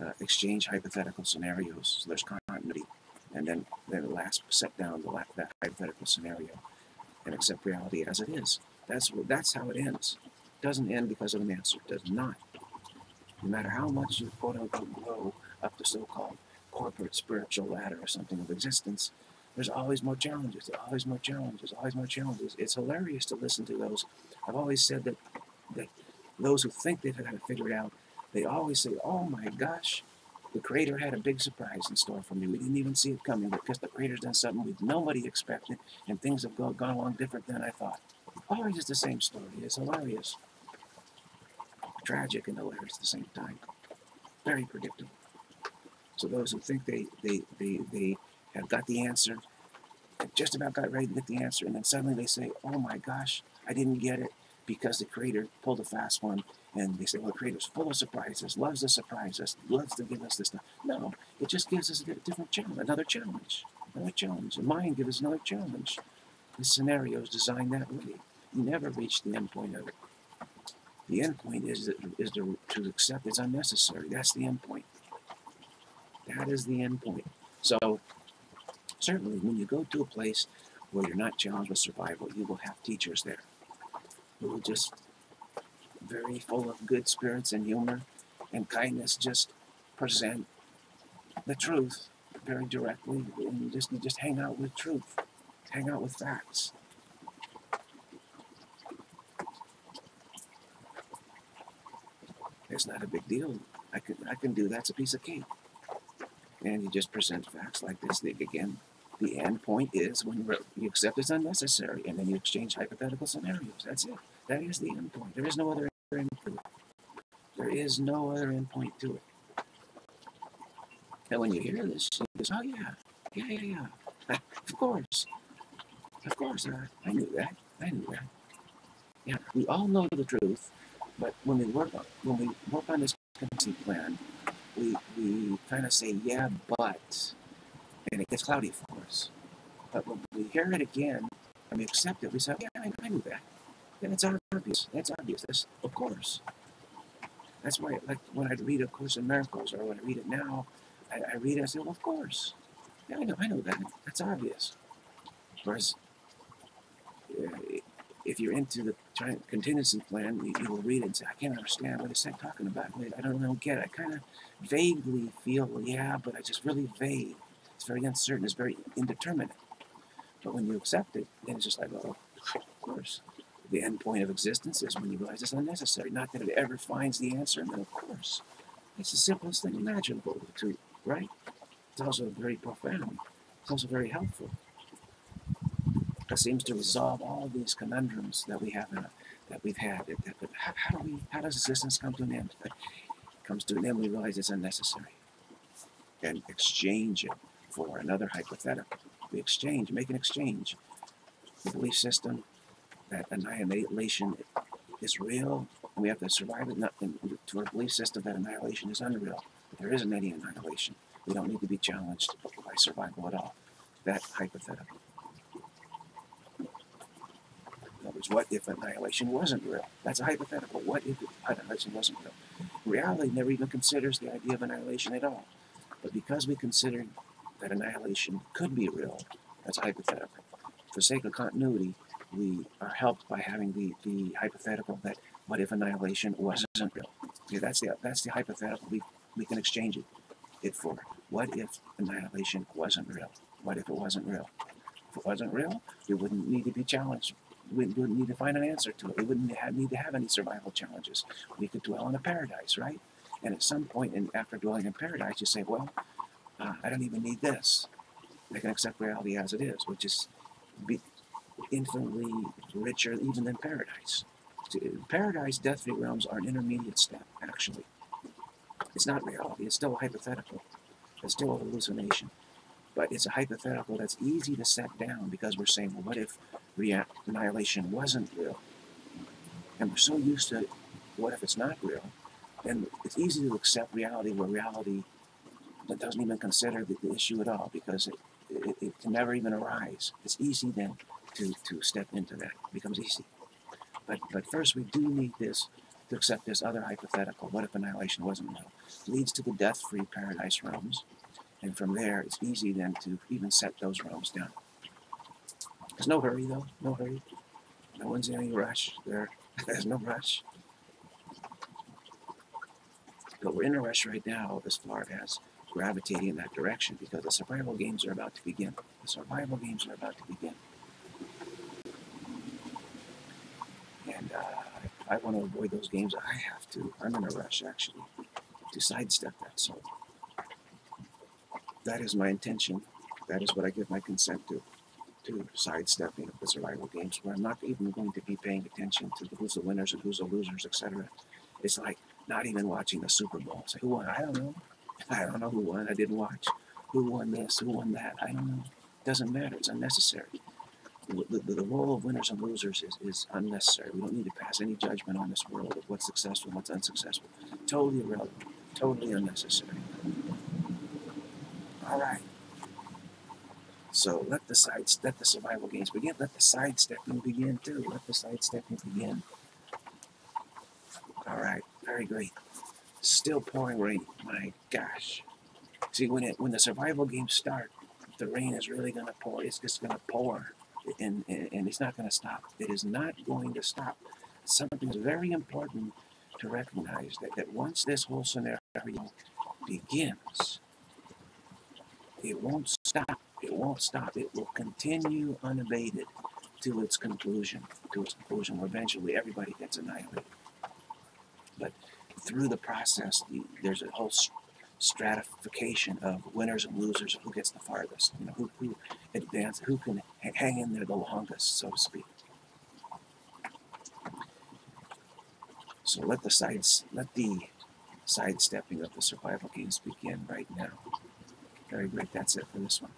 [SPEAKER 1] uh, exchange hypothetical scenarios. So there's continuity, and then then last set down the that hypothetical scenario and accept reality as it is. That's that's how it ends. It doesn't end because of an answer. It does not. No matter how much you quote unquote grow up the so-called corporate spiritual ladder or something of existence, there's always more challenges. Always more challenges. Always more challenges. It's hilarious to listen to those. I've always said that that those who think they've had it figured out, they always say, "Oh my gosh, the Creator had a big surprise in store for me. We didn't even see it coming because the Creator's done something we nobody expected, and things have gone, gone along different than I thought." Always is the same story. It's hilarious, tragic, and hilarious at the same time. Very predictable. So those who think they they they they have got the answer, just about got ready to get the answer, and then suddenly they say, "Oh my gosh, I didn't get it." because the creator pulled a fast one and they say, well, the creator's full of surprises, loves to surprise us, loves to give us this stuff. No, it just gives us a different challenge, another challenge, another challenge. The mind gives us another challenge. The scenario is designed that way. You never reach the end point of it. The end point is, is to, to accept it's unnecessary. That's the end point. That is the end point. So, certainly, when you go to a place where you're not challenged with survival, you will have teachers there who are just very full of good spirits and humor and kindness, just present the truth very directly and you just you just hang out with truth. Hang out with facts. It's not a big deal. I can I can do that's a piece of cake. And you just present facts like this. Again, the end point is when you accept it's unnecessary, and then you exchange hypothetical scenarios. That's it. That is the end point. There is no other end to it. There is no other end point to it. And when you hear this, you go, oh yeah, yeah, yeah, yeah. of course. Of course, I, I knew that. I knew that. Yeah, we all know the truth, but when we work on when we work on this contingency plan, we we kind of say, yeah, but and it gets cloudy for us. But when we hear it again and we accept it, we say, yeah, I, knew that. Yeah, that's obvious. That's obvious. That's, of course. That's why, like, when I read A Course in Miracles or when I read it now, I, I read it and say, well, of course. Yeah, I know, I know that. That's obvious. Whereas, uh, if you're into the contingency plan, you, you, will read it and say, I can't understand what it's talking about. I don't, I get it. I kind of vaguely feel, yeah, but I just really vague. It's very uncertain. It's very indeterminate. But when you accept it, then it's just like, oh, of course. The end point of existence is when you realize it's unnecessary. Not that it ever finds the answer, and then of course. It's the simplest thing imaginable to, right? It's also very profound. It's also very helpful. It seems to resolve all these conundrums that we have in that we've had. that But how, how, do we? How does existence come to an end? It comes to an end. We realize it's unnecessary, and exchange it for another hypothetical. We exchange, make an exchange. The belief system that annihilation is real, and we have to survive it not, to our belief system that annihilation is unreal. But there isn't any annihilation. We don't need to be challenged by survival at all. That hypothetical. In words, what if annihilation wasn't real? That's a hypothetical. What if annihilation wasn't real? Reality never even considers the idea of annihilation at all. But because we consider that annihilation could be real, that's hypothetical. For sake of continuity, we are helped by having the, the hypothetical that what if annihilation wasn't real? Okay, that's the that's the hypothetical. We we can exchange it, it for what if annihilation wasn't real? What if it wasn't real? If it wasn't real, we wouldn't need to be challenged. We wouldn't need to find an answer to it. We wouldn't have, need to have any survival challenges. We could dwell in a paradise, right? And at some point, in, after dwelling in paradise, you say, well, uh, I don't even need this. I can accept reality as it is, which is be infinitely richer even than paradise. Paradise, death-free realms are an intermediate step, actually. It's not reality. It's still hypothetical. It's still a hallucination. But it's a hypothetical that's easy to set down because we're saying, well, what if annihilation wasn't real? And we're so used to what if it's not real? Then it's easy to accept reality where reality that doesn't even consider the, the issue at all because it, it, it can never even arise. It's easy then to, to step into that. It becomes easy. But, but first, we do need this to accept this other hypothetical. What if annihilation wasn't real? leads to the death-free paradise realms, and from there, it's easy then to even set those realms down. There's no hurry though. No hurry. No one's in any rush. There, there's no rush. But we're in a rush right now as far as gravitating in that direction because the survival games are about to begin. The survival games are about to begin. And uh, I want to avoid those games, I have to. I'm in a rush actually to sidestep that. So that is my intention. That is what I give my consent to. To sidestepping the survival games, where I'm not even going to be paying attention to who's the winners and who's the losers, etc. It's like not even watching the Super Bowl. Say who won? I don't know. I don't know who won. I didn't watch. Who won this? Who won that? I don't know. Doesn't matter. It's unnecessary. The, the, the role of winners and losers is, is unnecessary. We don't need to pass any judgment on this world of what's successful and what's unsuccessful. Totally irrelevant. Totally unnecessary. All right. So let the side let the survival games begin. Let the sidestepping begin too. Let the sidestepping begin. All right. Very great. Still pouring rain. My gosh. See, when it when the survival games start, the rain is really gonna pour. It's just gonna pour, and and, and it's not gonna stop. It is not going to stop. Something is very important to recognize that, that once this whole scenario begins, it won't stop. It won't stop. It will continue unabated to its conclusion. To its conclusion, where eventually everybody gets annihilated. But through the process, the, there's a whole stratification of winners and losers who gets the farthest. You know, who who advance, who can hang in there the longest, so to speak. So let the sides, let the sidestepping of the survival games begin right now. Very great. That's it for this one.